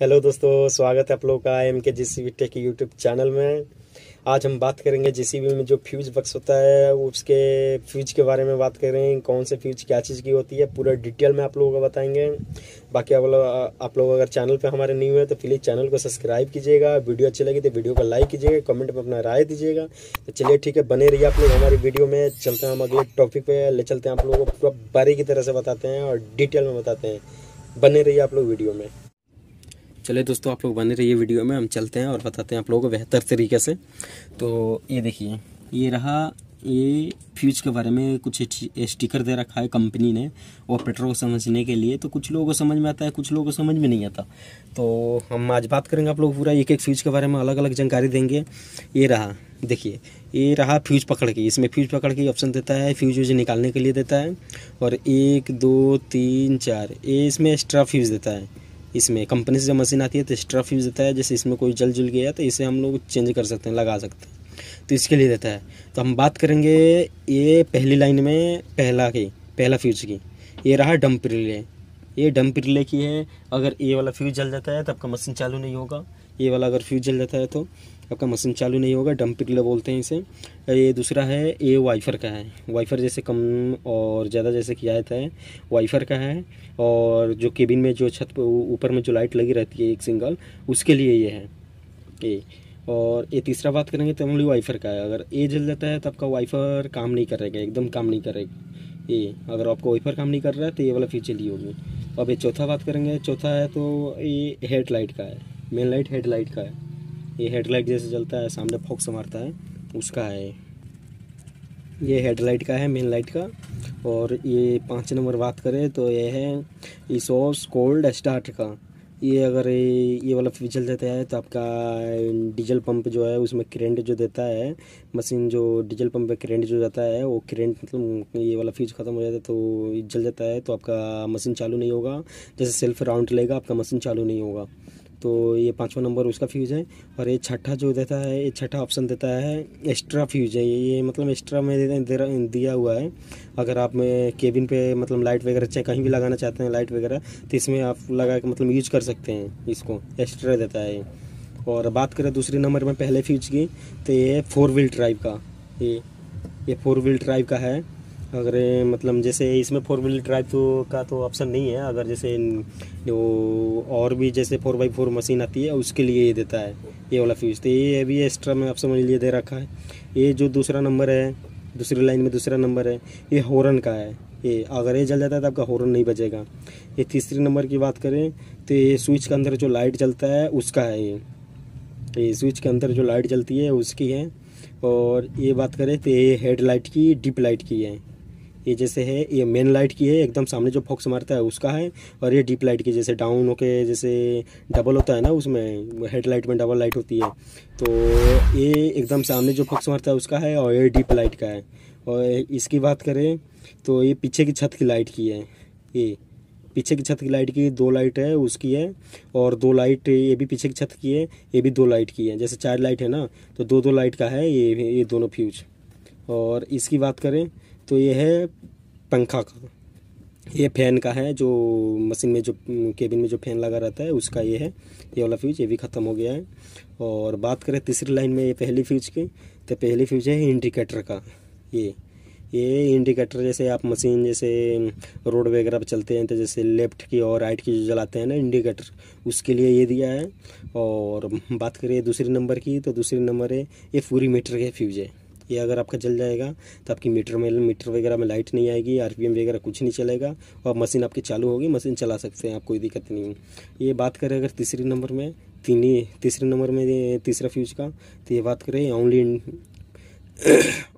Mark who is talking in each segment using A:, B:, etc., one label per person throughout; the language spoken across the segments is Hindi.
A: हेलो दोस्तों, स्वागत है आप लोगों का M K J G tech YouTube channel में। आज हम बात करेंगे जीसीबी में जो फ्यूज बक्स होता है, उसके फ्यूज के बारे में बात करें कौन से फ्यूज क्या चीज़ की होती है, पूरा डिटेल में आप लोगों को बताएँगे। बाकी आप लोग आप लोग अगर चैनल पे हमारे न्यू है तो प्लीज़ चैनल को सब्सक्राइब कीजिएगा, वीडियो अच्छी लगी तो वीडियो को लाइक कीजिएगा कमेंट में अपना राय दीजिएगा। तो चलिए ठीक है, बने रहिए आप लोग हमारी वीडियो में, चलते हैं हम अगले टॉपिक पर ले चलते हैं आप लोगों को पूरा बारी की तरह से बताते हैं और डिटेल में बताते हैं। बने रहिए आप लोग वीडियो में। चलिए दोस्तों, आप लोग बने रहिए वीडियो में, हम चलते हैं और बताते हैं आप लोगों को बेहतर तरीके से। तो ये देखिए, ये रहा, ये फ्यूज के बारे में कुछ स्टिकर दे रखा है कंपनी ने ऑपरेटर को समझने के लिए। तो कुछ लोगों को समझ में आता है, कुछ लोगों को समझ में नहीं आता। तो हम आज बात करेंगे आप लोग पूरा एक एक फ्यूज के बारे में अलग अलग जानकारी देंगे। ये रहा, देखिए, ये रहा फ्यूज पकड़ के, इसमें फ्यूज पकड़ के ऑप्शन देता है, फ्यूज व्यूज़ निकालने के लिए देता है, और एक, दो, तीन, चार, ये इसमें एक्स्ट्रा फ्यूज देता है। इसमें कंपनी से जब मशीन आती है तो एक्स्ट्रा फ्यूज देता है। जैसे इसमें कोई जल जुल गया तो इसे हम लोग चेंज कर सकते हैं, लगा सकते हैं। तो इसके लिए देता है। तो हम बात करेंगे ये पहली लाइन में पहला की, पहला फ्यूज की। ये रहा डंप रिले ये डंप रिले की है। अगर ये वाला फ्यूज जल जाता है तो आपका मशीन चालू नहीं होगा। ये वाला अगर फ्यूज जल जाता है तो आपका मशीन चालू नहीं होगा डंप रिले बोलते हैं इसे। ये दूसरा है, ये वाइफर का है। वाइफर जैसे कम और ज़्यादा जैसे किया जाता है वाइफर का है। और जो केबिन में जो छत ऊपर में जो लाइट लगी रहती है एक सिंगल उसके लिए ये है। ये, और ये तीसरा बात करेंगे तो हम वाइफर का है। अगर ये जल जाता है तो आपका वाइफर काम नहीं करेगा, एकदम काम नहीं करेगा। ये, अगर आपका वाइफर काम नहीं कर रहा है तो ये वाला फीचर ली होगी। अब ये चौथा बात करेंगे, चौथा है तो ये हेड लाइट का है। मेन लाइट हेड लाइट का है। ये हेडलाइट जैसे चलता है सामने फोक्स मारता है उसका है। ये हेडलाइट का है मेन लाइट का। और ये पाँच नंबर बात करें तो ये है इसोस कोल्ड स्टार्ट का। ये अगर ये, वाला चल जाता है तो आपका डीजल पंप जो है उसमें करेंट जो देता है मशीन जो डीजल पंप पे करेंट जो जाता है वो करेंट मतलब ये वाला फ्यूज ख़त्म हो जाता है तो जल जाता है तो आपका मशीन चालू नहीं होगा। जैसे सेल्फ राउंड लेगा आपका मशीन चालू नहीं होगा। तो ये पाँचवा नंबर उसका फ्यूज़ है और ये छठा जो देता है ये छठा ऑप्शन देता है एक्स्ट्रा फ्यूज है। ये मतलब एक्स्ट्रा में दे, दिया हुआ है। अगर आप में केबिन पे मतलब लाइट वगैरह चाहे कहीं भी लगाना चाहते हैं लाइट वगैरह तो इसमें आप लगा के मतलब यूज़ कर सकते हैं इसको। एक्स्ट्रा देता है और बात करें दूसरे नंबर में पहले फ्यूज की तो ये फोर व्हील ड्राइव का। ये ये फोर व्हील ड्राइव का है। अगर मतलब जैसे इसमें फोर व्हील ड्राइव तो का तो ऑप्शन नहीं है, अगर जैसे वो और भी जैसे फोर बाई फोर मशीन आती है, उसके लिए ये देता है, ये वाला फ्यूज तो ये अभी एक्स्ट्रा में आप समझ लिए दे रखा है। ये जो दूसरा नंबर है, दूसरी लाइन में दूसरा नंबर है, ये हॉर्न का है। ये अगर ये जल जाता है तो आपका हॉर्न नहीं बचेगा ये तीसरे नंबर की बात करें तो ये स्विच के अंदर जो लाइट जलता है, उसका है ये। ये स्विच के अंदर जो लाइट जलती है, उसकी है। और ये बात करें तो ये हेड लाइट की डिप लाइट की है। ये जैसे है, ये मेन लाइट की है, एकदम सामने जो फोक्स मारता है उसका है, और ये डीप लाइट की जैसे डाउन होके जैसे डबल होता है ना उसमें हेडलाइट में डबल लाइट होती है। तो ये एकदम सामने जो फोक्स मारता है उसका है और ये डीप लाइट का है। और इसकी बात करें तो ये पीछे की छत की लाइट की है। ये पीछे की छत की लाइट की दो लाइट है, उसकी है, और दो लाइट ये भी पीछे की छत की है, ये भी दो लाइट की है। जैसे चार लाइट है ना तो दो दो लाइट का है, ये ये दोनों फ्यूज और इसकी बात करें तो ये है पंखा का। ये फ़ैन का है जो मशीन में जो, केबिन में जो फ़ैन लगा रहता है, उसका ये है। ये वाला फ्यूज, ये भी ख़त्म हो गया है। और बात करें तीसरी लाइन में, ये पहली फ्यूज की तो पहली फ्यूज है इंडिकेटर का। ये ये इंडिकेटर जैसे आप मशीन जैसे रोड वगैरह पर चलते हैं तो जैसे लेफ़्ट की और राइट की जो जलाते हैं ना इंडिकेटर, उसके लिए ये दिया है। और बात करें दूसरे नंबर की तो दूसरे नंबर है, ये पूरी मीटर के फ्यूज है। ये अगर आपका जल जाएगा तो आपकी मीटर में, मीटर वगैरह में लाइट नहीं आएगी, आरपीएम वगैरह कुछ नहीं चलेगा, और मशीन आपकी चालू होगी, मशीन चला सकते हैं, आप कोई दिक्कत नहीं ये बात करें अगर तीसरे नंबर में, तीन, तीसरे नंबर में तीसरा फ्यूज का तो ये बात करें ओनली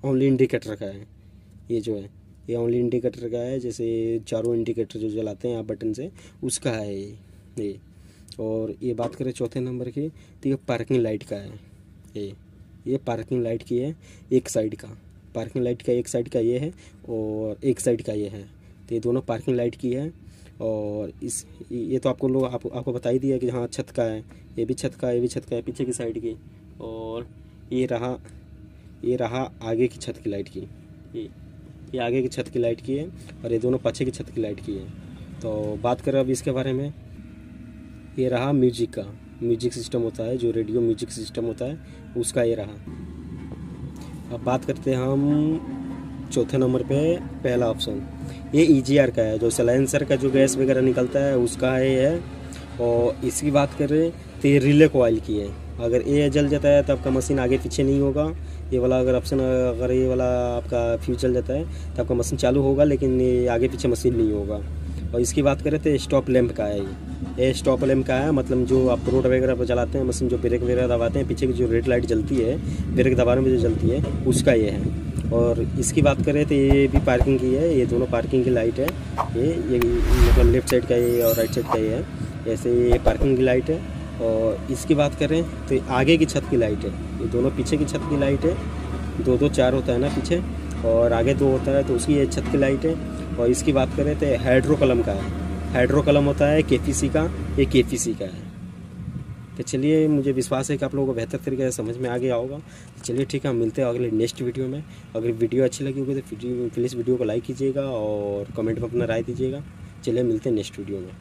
A: ओनली इंडिकेटर का है। ये जो है, ये ओनली इंडिकेटर का है, जैसे चारों इंडिकेटर जो जलाते हैं आप बटन से, उसका है ये ये। और ये बात करें चौथे नंबर की तो ये पार्किंग लाइट का है, ये। ये पार्किंग लाइट की है एक साइड का। पार्किंग लाइट का एक साइड का ये है और एक साइड का ये है। तो ये दोनों पार्किंग लाइट की है और इस ये तो आपको लोग आप, आपको बता ही दिया कि हाँ छत का है। ये भी छत का ये भी छत का है पीछे की साइड की। और ये रहा ये रहा आगे की छत की लाइट की। ये ये आगे की छत की लाइट की है और ये दोनों पीछे की छत की लाइट की है। तो बात करें अब इसके बारे में। ये रहा म्यूज़िक का। म्यूज़िक सिस्टम होता है, जो रेडियो म्यूज़िक सिस्टम होता है, उसका ये रहा। अब बात करते हैं हम चौथे नंबर पे, पहला ऑप्शन। ये ई e का है, जो सलेंसर का जो गैस वगैरह निकलता है, उसका है ये और इसकी बात करें तो ये रिले कोयल की है। अगर ये जल जाता है तो आपका मशीन आगे पीछे नहीं होगा। ये वाला अगर ऑप्शन अगर ये वाला आपका फ्यूज चल जाता है तो आपका मशीन चालू होगा, लेकिन ये आगे पीछे मशीन नहीं होगा। और इसकी बात करें तो स्टॉप लैम्प का है ये। ये स्टॉप लैंप का है मतलब जो आप रोड वगैरह पर चलाते हैं, मशीन जो ब्रेक वगैरह दबाते हैं, पीछे की जो रेड लाइट जलती है ब्रेक दबाने में जो जलती है, उसका ये है। और इसकी बात करें तो ये भी पार्किंग की है, ये दोनों पार्किंग की लाइट है। ये ये मतलब लेफ़्ट साइड का ये और राइट साइड का ये है। ऐसे ये पार्किंग की लाइट है। और इसकी बात करें तो आगे की छत की लाइट है। ये दोनों पीछे की छत की लाइट है। दो दो चार होता है ना पीछे। और आगे दो होता है तो उसकी ये छत की लाइट है और इसकी बात करें तो हाइड्रो कलम का है। हाइड्रो कलम होता है के का, ये के का है। तो चलिए, मुझे विश्वास है कि आप लोगों को बेहतर तरीके से समझ में आ गया होगा तो चलिए ठीक है, हम मिलते हैं अगले नेक्स्ट वीडियो में। अगर वीडियो अच्छी लगी होगी तो प्लीज़ वीडियो को लाइक कीजिएगा और कमेंट में अपना राय दीजिएगा। चलिए, मिलते हैं नेक्स्ट वीडियो में।